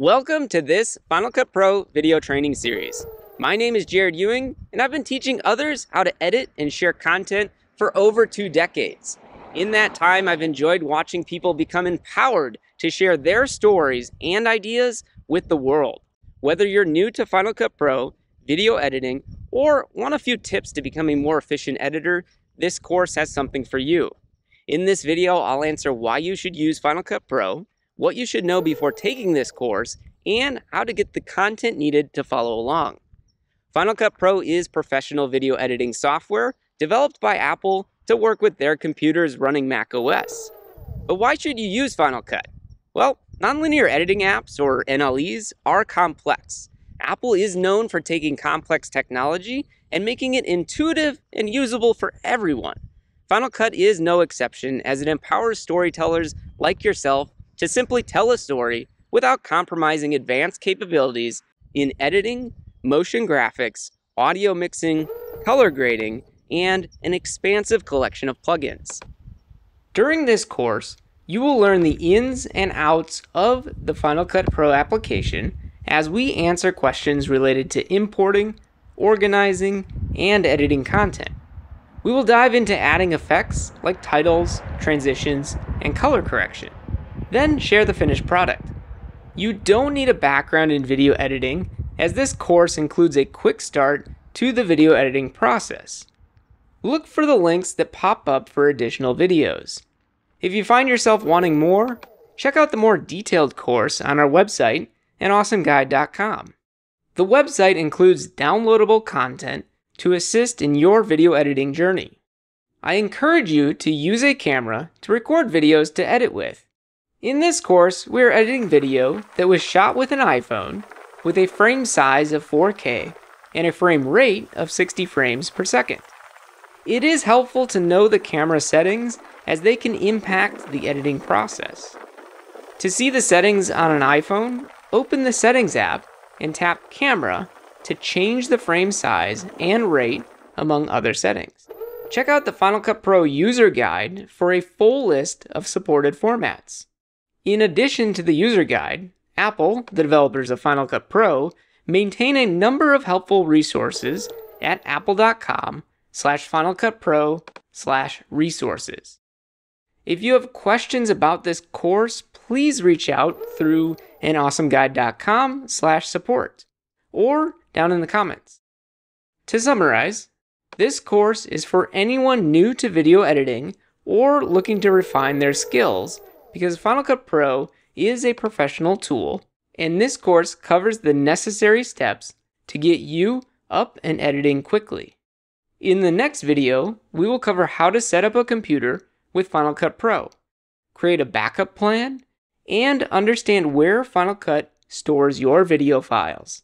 Welcome to this Final Cut Pro video training series. My name is Jared Ewing, and I've been teaching others how to edit and share content for over two decades. In that time, I've enjoyed watching people become empowered to share their stories and ideas with the world. Whether you're new to Final Cut Pro, video editing, or want a few tips to become a more efficient editor, this course has something for you. In this video, I'll answer why you should use Final Cut Pro, what you should know before taking this course, and how to get the content needed to follow along. Final Cut Pro is professional video editing software developed by Apple to work with their computers running Mac OS. But why should you use Final Cut? Well, nonlinear editing apps, or NLEs, are complex. Apple is known for taking complex technology and making it intuitive and usable for everyone. Final Cut is no exception as it empowers storytellers like yourself to simply tell a story without compromising advanced capabilities in editing, motion graphics, audio mixing, color grading, and an expansive collection of plugins. During this course, you will learn the ins and outs of the Final Cut Pro application as we answer questions related to importing, organizing, and editing content. We will dive into adding effects like titles, transitions, and color correction then share the finished product. You don't need a background in video editing, as this course includes a quick start to the video editing process. Look for the links that pop up for additional videos. If you find yourself wanting more, check out the more detailed course on our website at awesomeguide.com. The website includes downloadable content to assist in your video editing journey. I encourage you to use a camera to record videos to edit with. In this course, we are editing video that was shot with an iPhone with a frame size of 4K and a frame rate of 60 frames per second. It is helpful to know the camera settings as they can impact the editing process. To see the settings on an iPhone, open the Settings app and tap Camera to change the frame size and rate among other settings. Check out the Final Cut Pro user guide for a full list of supported formats. In addition to the user guide, Apple, the developers of Final Cut Pro, maintain a number of helpful resources at apple.com slash Final Cut Pro slash resources. If you have questions about this course, please reach out through anawesomeguide.com slash support or down in the comments. To summarize, this course is for anyone new to video editing or looking to refine their skills because Final Cut Pro is a professional tool, and this course covers the necessary steps to get you up and editing quickly. In the next video, we will cover how to set up a computer with Final Cut Pro, create a backup plan, and understand where Final Cut stores your video files.